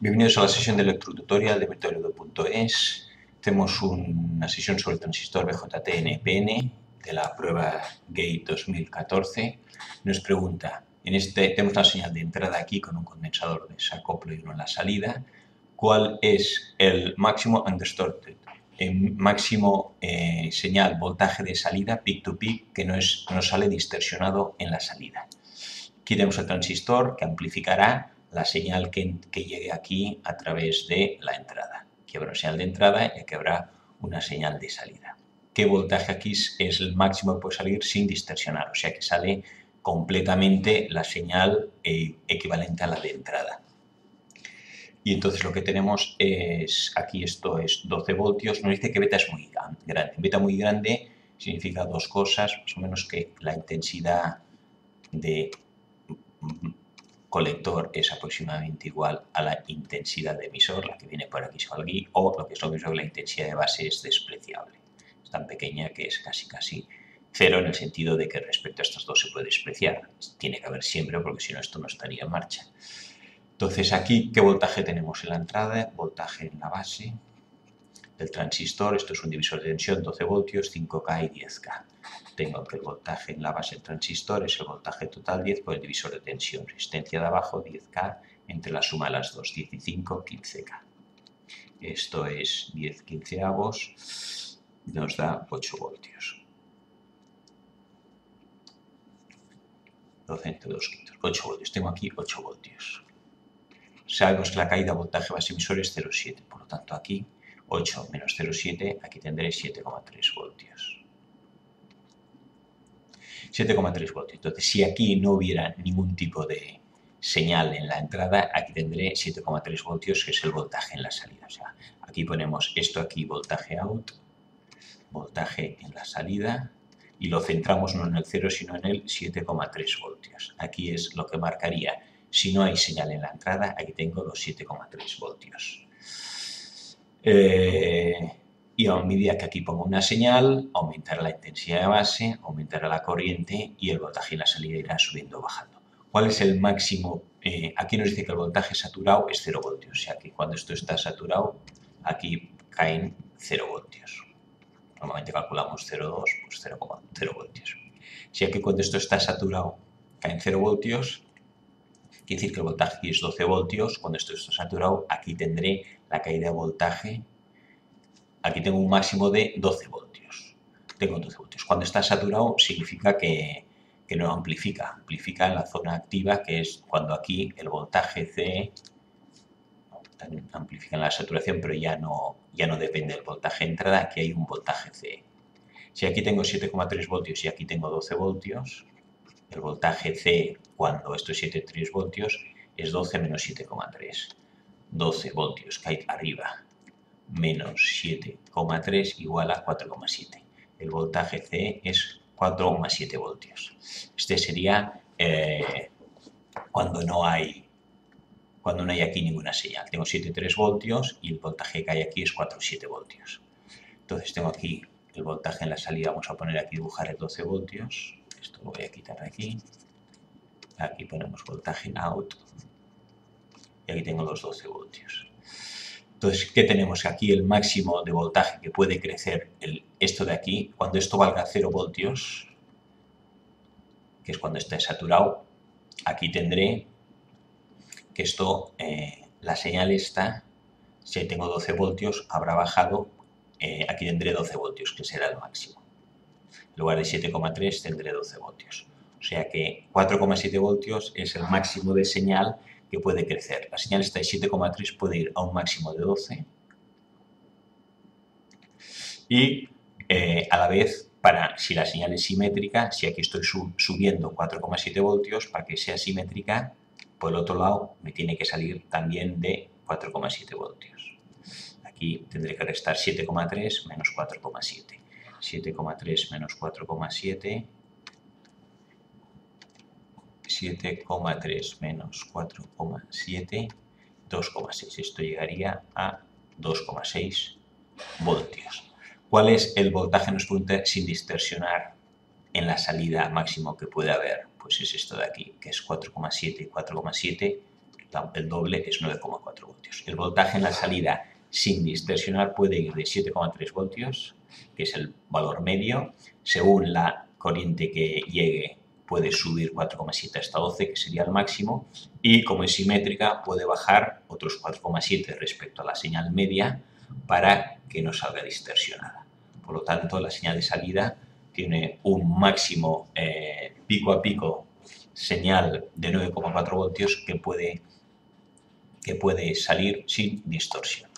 Bienvenidos a la sesión de electrotutorial de metodo.es. Tenemos una sesión sobre el transistor BJT-NPN de la prueba GATE 2014. Nos pregunta, en este tenemos la señal de entrada aquí con un condensador de desacoplo y uno en la salida. ¿Cuál es el máximo undistorted? El máximo eh, señal voltaje de salida peak to peak que no, es, no sale distorsionado en la salida. Aquí tenemos el transistor que amplificará la señal que, llegue aquí a través de la entrada. Aquí habrá una señal de entrada y aquí habrá una señal de salida. ¿Qué voltaje aquí es el máximo que puede salir sin distorsionar? O sea que sale completamente la señal eh, equivalente a la de entrada. Y entonces lo que tenemos es, aquí esto es 12 voltios, nos dice que beta es muy grande. Beta muy grande significa dos cosas, más o menos que la intensidad de colector es aproximadamente igual a la intensidad de emisor, la que viene por aquí o aquí, o lo que es lo mismo que la intensidad de base es despreciable. Es tan pequeña que es casi casi cero en el sentido de que respecto a estos dos se puede despreciar. Tiene que haber siempre porque si no esto no estaría en marcha. Entonces aquí, ¿qué voltaje tenemos en la entrada? Voltaje en la base del transistor. Esto es un divisor de tensión, 12 voltios, 5K y 10K tengo que el voltaje en la base del transistor es el voltaje total 10 por el divisor de tensión. Resistencia de abajo 10K entre la suma de las dos, 15, 15K. Esto es 10 quinceavos, nos da 8 voltios. 12 entre 2 quintos, 8 voltios. Tengo aquí 8 voltios. Sabemos que la caída voltaje base emisor es 0,7, por lo tanto aquí 8 menos 0,7, aquí tendré 7,3 voltios. 7,3 voltios. Entonces, si aquí no hubiera ningún tipo de señal en la entrada, aquí tendré 7,3 voltios, que es el voltaje en la salida. O sea, aquí ponemos esto aquí, voltaje out, voltaje en la salida, y lo centramos no en el 0, sino en el 7,3 voltios. Aquí es lo que marcaría, si no hay señal en la entrada, aquí tengo los 7,3 voltios. Eh, y a medida que aquí pongo una señal, aumentará la intensidad de base, aumentará la corriente y el voltaje en la salida irá subiendo o bajando. ¿Cuál es el máximo? Eh, aquí nos dice que el voltaje saturado es 0 voltios, o sea que cuando esto está saturado, aquí caen 0 voltios. Normalmente calculamos 0,2, pues 0,0 voltios. Si aquí cuando esto está saturado caen 0 voltios, quiere decir que el voltaje es 12 voltios, cuando esto está saturado, aquí tendré la caída de voltaje aquí tengo un máximo de 12 voltios. Tengo 12 voltios. Cuando está saturado significa que, no amplifica, amplifica en la zona activa, que es cuando aquí el voltaje C amplifica en la saturación, pero ya no, ya no depende del voltaje de entrada, aquí hay un voltaje C. Si aquí tengo 7,3 voltios y aquí tengo 12 voltios, el voltaje C cuando esto es 7,3 voltios es 12 menos 7,3. 12 voltios hay arriba menos 7,3 igual a 4,7. El voltaje C es 4,7 voltios. Este sería eh, cuando no hay cuando no hay aquí ninguna señal. Tengo 7,3 voltios y el voltaje que hay aquí es 4,7 voltios. Entonces tengo aquí el voltaje en la salida, vamos a poner aquí dibujar el 12 voltios. Esto lo voy a quitar de aquí. Aquí ponemos voltaje out. Y aquí tengo los 12 voltios. Entonces, ¿qué tenemos aquí? El máximo de voltaje que puede crecer esto de aquí, cuando esto valga 0 voltios, que es cuando esté saturado, aquí tendré que esto, eh, la señal está, si tengo 12 voltios, habrá bajado, eh, aquí tendré 12 voltios, que será el máximo. En lugar de 7,3 tendré 12 voltios. O sea que 4,7 voltios es el máximo de señal que puede crecer. La señal está de 7,3, puede ir a un máximo de 12. Y eh, a la vez, para si la señal es simétrica, si aquí estoy subiendo 4,7 voltios, para que sea simétrica, por el otro lado me tiene que salir también de 4,7 voltios. Aquí tendré que restar 7,3 menos 4,7. 7,3 menos 4,7 7,3 menos 4,7, 2,6. Esto llegaría a 2,6 voltios. ¿Cuál es el voltaje, nos pregunta, sin distorsionar en la salida máximo que puede haber? Pues es esto de aquí, que es 4,7 y 4,7, el doble es 9,4 voltios. El voltaje en la salida sin distorsionar puede ir de 7,3 voltios, que es el valor medio, según la corriente que llegue puede subir 4,7 hasta 12, que sería el máximo, y como es simétrica puede bajar otros 4,7 respecto a la señal media para que no salga distorsionada. Por lo tanto, la señal de salida tiene un máximo eh, pico a pico señal de 9,4 voltios que puede, que puede salir sin distorsión.